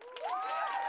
Woo!